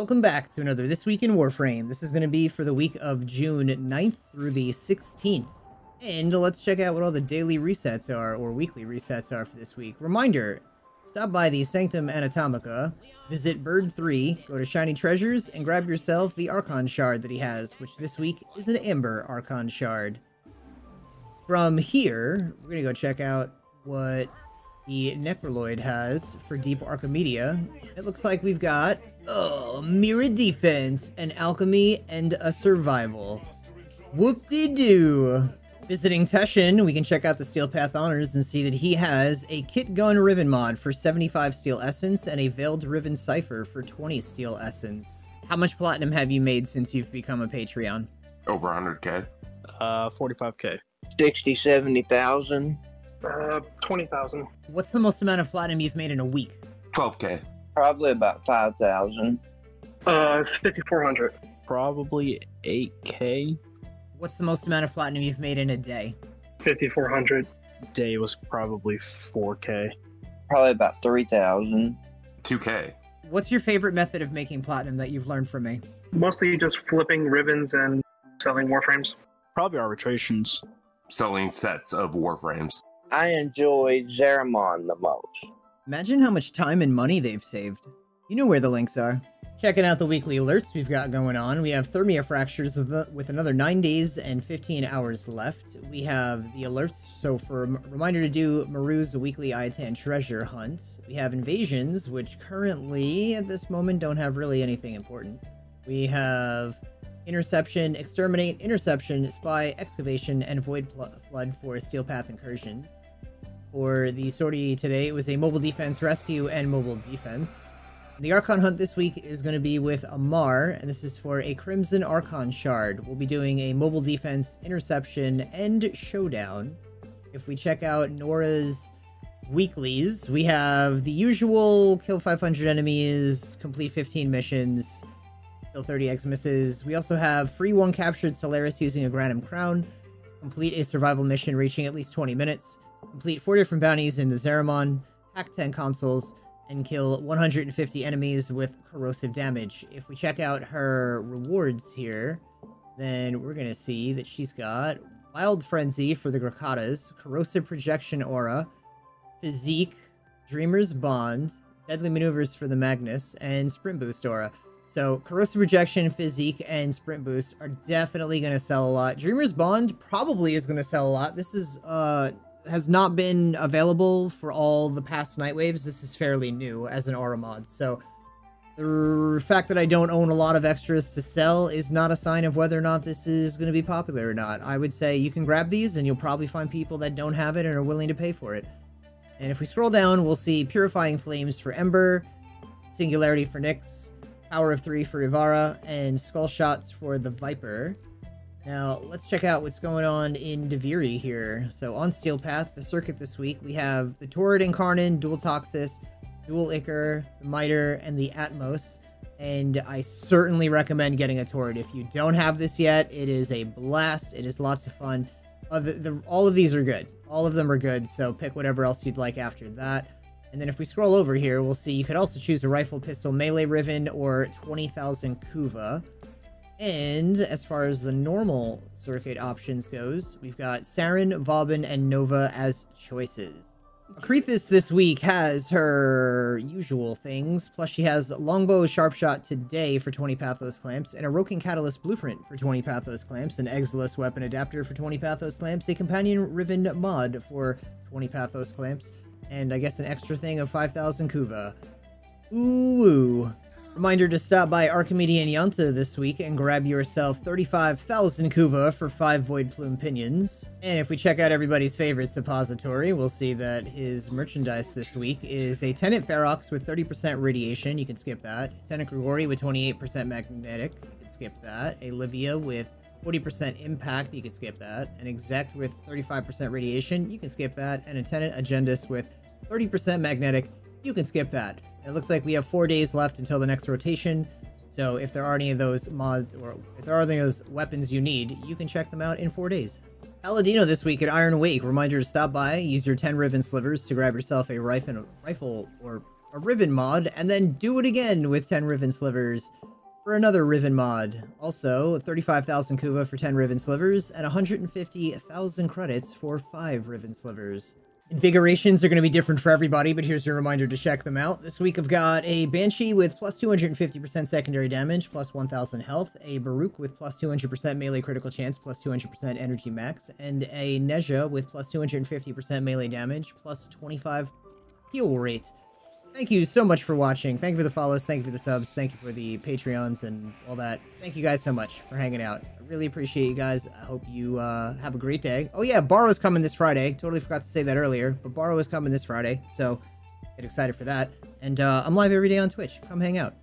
Welcome back to another This Week in Warframe. This is going to be for the week of June 9th through the 16th. And let's check out what all the daily resets are, or weekly resets are for this week. Reminder, stop by the Sanctum Anatomica, visit Bird 3, go to Shiny Treasures, and grab yourself the Archon Shard that he has, which this week is an Ember Archon Shard. From here, we're going to go check out what the Necraloid has for Deep Archimedea. It looks like we've got Oh, mirror defense, an alchemy, and a survival. Whoop-de-doo. Visiting Teshin, we can check out the Steel Path Honors and see that he has a Kit Gun Riven mod for 75 Steel Essence and a Veiled Riven Cipher for 20 Steel Essence. How much Platinum have you made since you've become a Patreon? Over 100k. Uh, 45k. 60, 70,000. Uh, 20,000. What's the most amount of Platinum you've made in a week? 12k. Probably about 5,000. Uh, 5,400. Probably 8k. What's the most amount of Platinum you've made in a day? 5,400. Day was probably 4k. Probably about 3,000. 2k. What's your favorite method of making Platinum that you've learned from me? Mostly just flipping rivens and selling warframes. Probably arbitrations. Selling sets of warframes. I enjoy Zariman the most. Imagine how much time and money they've saved. You know where the links are. Checking out the weekly alerts we've got going on. We have Thermia Fractures with, the, with another 9 days and 15 hours left. We have the alerts, so for reminder to do Maroo's weekly Ayatan treasure hunt. We have Invasions, which currently, at this moment, don't have really anything important. We have Interception, Exterminate, Interception, Spy, Excavation, and Void Flood for Steel Path Incursions. For the sortie today, it was a mobile defense rescue and mobile defense. The Archon hunt this week is going to be with Amar, and this is for a Crimson Archon Shard. We'll be doing a mobile defense, interception, and showdown. If we check out Nora's weeklies, we have the usual kill 500 enemies, complete 15 missions, kill 30 Eximus. We also have free one captured Solaris using a Granum Crown, complete a survival mission reaching at least 20 minutes, complete 4 different bounties in the Zariman, hack 10 consoles, and kill 150 enemies with corrosive damage. If we check out her rewards here, then we're going to see that she's got Wild Frenzy for the Grakatas, Corrosive Projection Aura, Physique, Dreamer's Bond, Deadly Maneuvers for the Magnus, and Sprint Boost Aura. So Corrosive Projection, Physique, and Sprint Boost are definitely going to sell a lot. Dreamer's Bond probably is going to sell a lot. This is uh, has not been available for all the past night waves. This is fairly new as an aura mod. So the fact that I don't own a lot of extras to sell is not a sign of whether or not this is going to be popular or not. I would say you can grab these and you'll probably find people that don't have it and are willing to pay for it. And if we scroll down, we'll see Purifying Flames for Ember, Singularity for Nyx, Power of 3 for Ivara, and Skull Shots for the Viper. Now, let's check out what's going on in Duviri here. So, on Steel Path, the circuit this week, we have the Torrid Incarnon, Dual Toxis, Dual Ichor, the Miter, and the Atomos. And I certainly recommend getting a Torrid. If you don't have this yet, it is a blast. It is lots of fun. Uh, the, the, all of these are good. All of them are good, so pick whatever else you'd like after that. And then if we scroll over here, we'll see you could also choose a Rifle, Pistol, Melee Riven, or 20,000 Kuva. And as far as the normal circuit options goes, we've got Saryn, Vauban, and Nova as choices. Acrithis this week has her usual things, plus she has Longbow Sharpshot today for 20 Pathos Clamps, and a Orokin Catalyst Blueprint for 20 Pathos Clamps, an Exilus Weapon Adapter for 20 Pathos Clamps, a Companion Riven Mod for 20 Pathos Clamps, and I guess an extra thing of 5,000 Kuva. Ooh. Reminder to stop by Archimedean Yonta this week and grab yourself 35,000 Kuva for 5 Void Plume Pinions. And if we check out everybody's favorite suppository, we'll see that his merchandise this week is a Tenet Ferox with 30% radiation, you can skip that. Tenet Grigori with 28% magnetic, you can skip that. A Livia with 40% impact, you can skip that. An Exec with 35% radiation, you can skip that. And a Tenet Agendus with 30% magnetic, you can skip that. It looks like we have four days left until the next rotation. So if there are any of those mods, or if there are any of those weapons you need, you can check them out in four days. Palladino this week at Iron Wake. Reminder to stop by, use your 10 Riven Slivers to grab yourself a rifle, rifle or a Riven mod, and then do it again with 10 Riven Slivers for another Riven mod. Also, 35,000 Kuva for 10 Riven Slivers, and 150,000 credits for 5 Riven Slivers. Invigorations are going to be different for everybody, but here's a reminder to check them out. This week I've got a Banshee with plus 250% secondary damage, plus 1000 health, a Baruuk with plus 200% melee critical chance, plus 200% energy max, and a Nezha with plus 250% melee damage, plus 25 heal rate. Thank you so much for watching. Thank you for the follows. Thank you for the subs. Thank you for the Patreons and all that. Thank you guys so much for hanging out. I really appreciate you guys. I hope you uh, have a great day. Oh yeah, Baro's coming this Friday. Totally forgot to say that earlier, but Borrow is coming this Friday, so get excited for that. And uh, I'm live every day on Twitch. Come hang out.